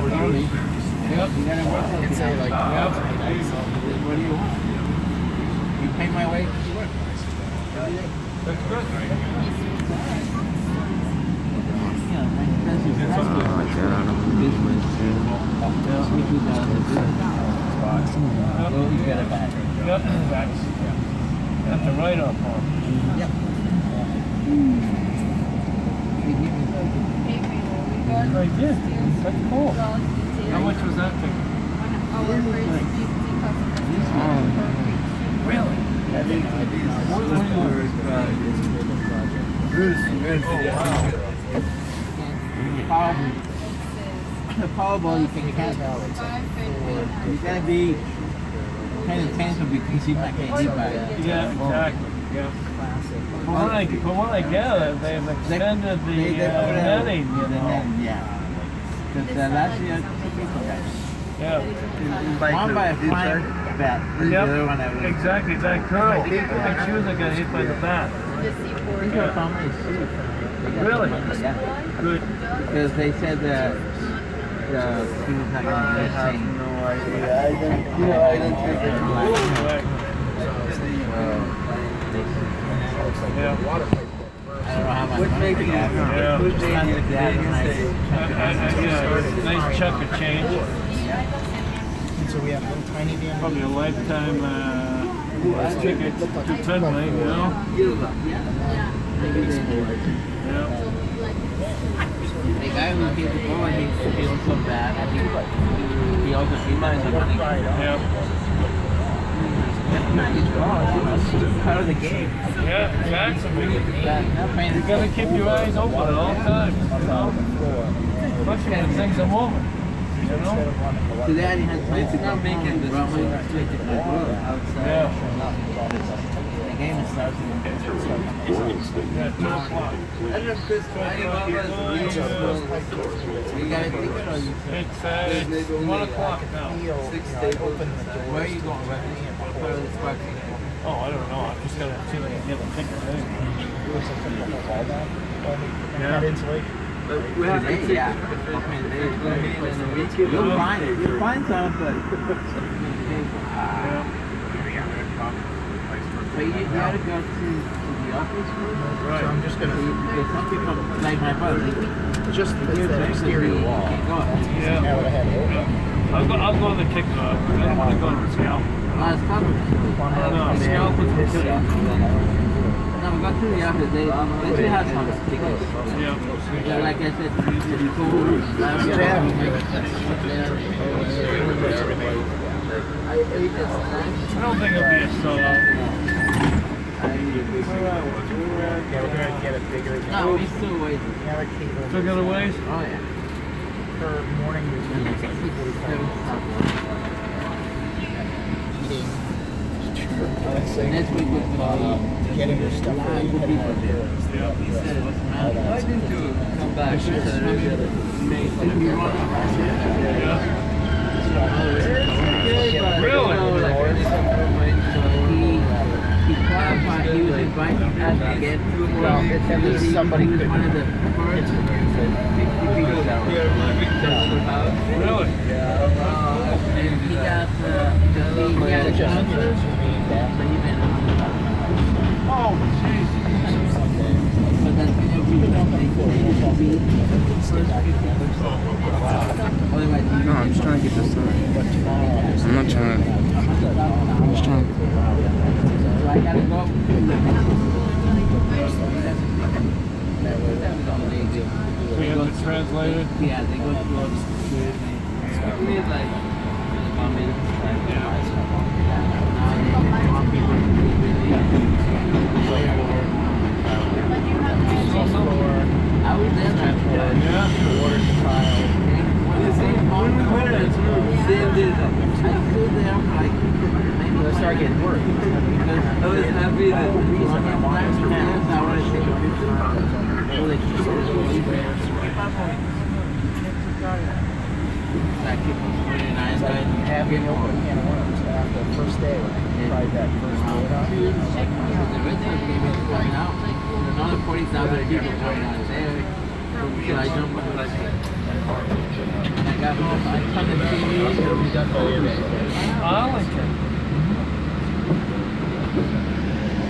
early. Yep. You gotta work till you say like, yep. What do you want? You pay my way. That's good. That you got a bad. Yep, that's, that's the write-off form. Yep. Right there. That's cool. How much was that thing? Really? The foul ball you can catch. You gotta be kind of tense because you might get hit by it. Yeah, exactly, yeah. From what I, from what I gather, they've extended the they uh, netting, you the know. net, Yeah. Because uh, last year, people got Yeah. One by a flying bat. The Yep, other one I was. exactly, that girl, I think she was the guy hit by the bat. I think your family is sued. They got Really? Yeah. Good. Because they said that the he was not going to be insane. no idea. I don't, you know, I don't think it Right. Yeah. I don't know how much Which money makes they it got. Yeah. Which makes Not it that they have a nice chunk of change. And so we have little tiny damn. Probably a lifetime uh, ticket to Fenway, you know? Maybe they did. Yeah. The guy who hit the ball, he feels so bad. I think he also he might have money. Yeah. Part of the game. Yeah, exactly. You gotta keep your eyes open at all times, you know? Today I didn't to. Yeah. The game? It's, uh, one o'clock now. Where are you going? What part of the park? Oh, I don't know, I'm just gonna see if I can get a ticket anyway. That insulation. Today, yeah. You'll find it. You'll find some, but. Yeah. But you, you gotta go to, to the office first. So I'm just gonna, Because some people, like my brother, just the the exterior wall. can't go. Yeah. Now I have it open. I'll go, I'll go to the kickoff. Uh, I don't wanna go to the scalp. Uh, it's. No, scalp is the we got to the office. They, they still some tickets. Yeah. Yeah, like I said, before, last I don't think it'll be a sellout. Yeah, we're gonna get a bigger. No, we still waiting. We a cable. Took it away? Oh, yeah. For morning routine, it's like Seven forty-five o'clock. meeting. Next week is gonna be Getting your stuff ready. good heading people out there. there. He said it was around. Why didn't you come back? Should have come here. Maybe wrong. Yeah. Really? He, he qualified, he was invited back again. Well, at least somebody was could- one of the first fifty people that were. Really? And he got, uh, he, a Just, you sponsor, know, to me, that. so he made a hundred dollars. Oh, jeez. But that's gonna be, they need to be first fifty. Otherwise, you No, I'm just trying to get this done. I'll just I'm not trying to. I'm just trying. So I gotta go. We have to translate it. Yeah, they go through all the security thing. We need like one minute. Now they want people to be really- I was there that day. Yeah. order the file. When you see when we went there, same day. I flew there for like maybe Let's start getting work. because I was happy that the reason I wanted to dance, I wanted to take a picture. So they keep Like people really nice guys. Having open can of worms after the first day, when I tried that first load up. The red sox game is going out. Another forty thousand people going out there. So I jumped on the got home, I turned the TV, and we got Arlington.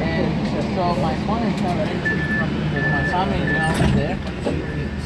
And so my mom started because my family you know was there. So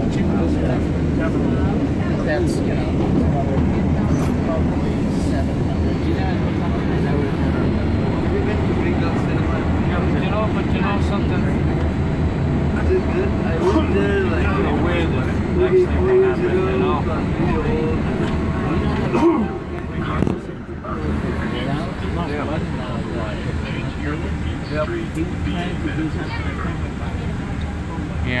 you know probably seven hundred. You You know, but you know something? Is it good? I went there like The way the maybe next four thing years happened, you ago. know? from video old. Yeah,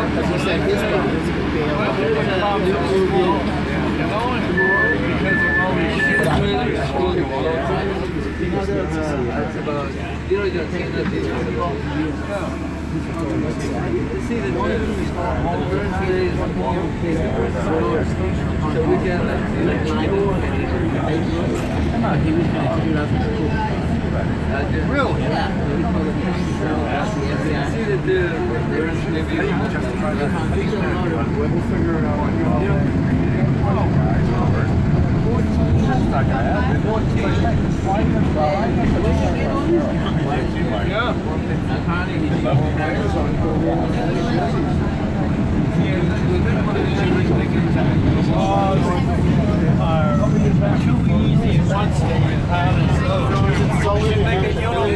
you know? He said his problem is gonna be able You know, it's because of all these shit trailers, schools, you know, That's about, you know, you're taking that video. See the difference on Thursdays, so we can like, see like, No, he was going to do that. Really? Yeah. See the difference, maybe. too easy in one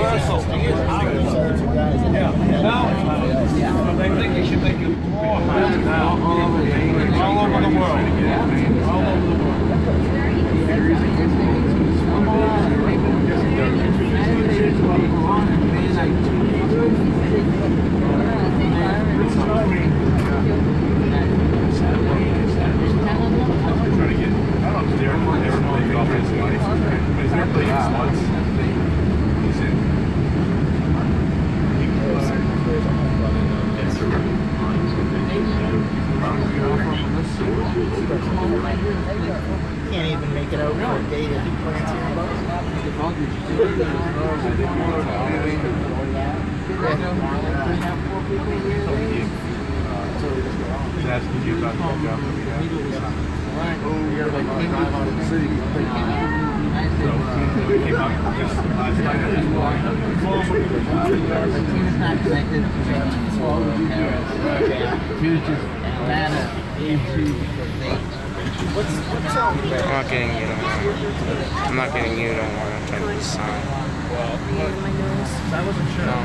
universal. Yeah, now, but they think you should make it more hard now. All over the world. All over the world. Can't even make it out for a day to do plants here. Asking you about that job that we have. Oh, so, uh, we came out just last night at this point. Tina's not connected to Paris. She was just Atlanta into they I'm not getting you, don't worry. I'm not getting you, don't worry. I'm trying to sign. I wasn't sure. No.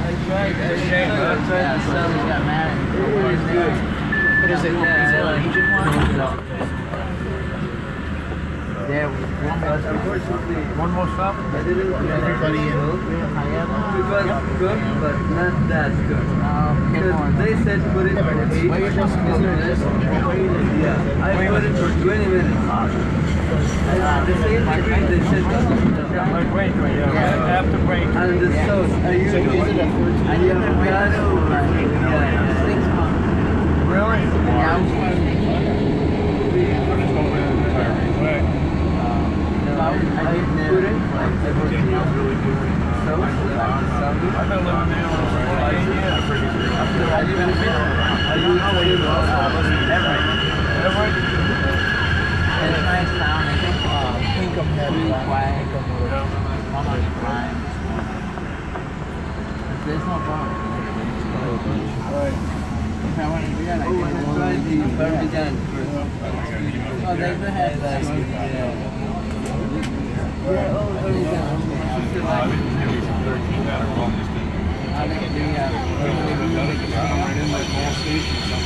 yeah, so we got mad. What is it? So he just wanted to there was one more Unfortunately, One more stop? I Everybody in. It was good, but not that good. Because they said put it for eight minutes. Yeah, I put it for 20 minutes. And the same thing they said. Like, wait, wait, yeah, after break. And the sauce, I use it. And you have avocado. Yeah. Really? There's no problem. If Oh, they had like, yeah. Oh, Parmesan. I think the, uh, they.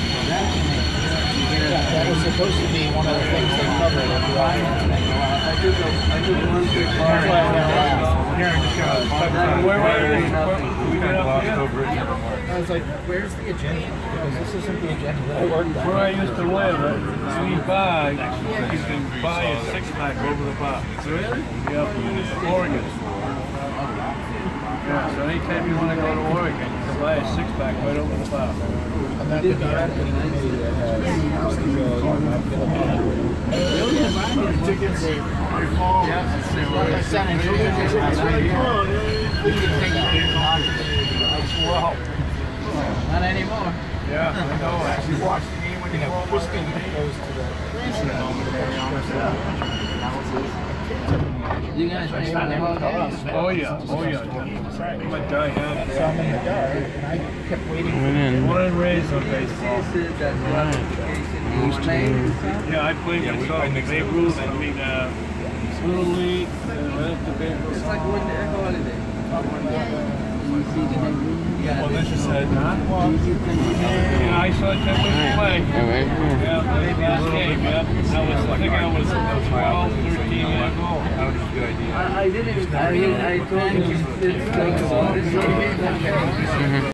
That was supposed to be one of the things they covered at the I took a, I took one quick car. Karen just got a. Where- where is it? We got up here. I was like, where's the agenda? Because this isn't the agenda that I worked on. Where I used to live, at Sweet Buy, you can buy a six pack over the bar. Really? Yep, Oregon. Yeah, so anytime you wanna go to Oregon, you can buy a six pack right over the bar. And that could be a committee that has to go, you know, get a lot of tickets. like I said, in two years, we can take it on. Not anymore. Yeah, I know, actually watched the game when You you know, were Kristen goes to the. You guys pay for the hotel? Oh, yeah, oh, yeah. I'm a die. So I'm in the dark and I kept waiting. Went in. Born and raised on baseball. This is that qualification you played. Yeah, I played with some Babe Ruth, I mean, uh, Little League, and went up to Babe Ruth. It's like one day holiday. Well, this is said, Yeah, I saw Ted Williams play. Yeah, right here. Yeah, played last game, yeah. I was, I think I was 12, 13 years old. I, I didn't, I, mean, I told him, it's like, mm-hmm.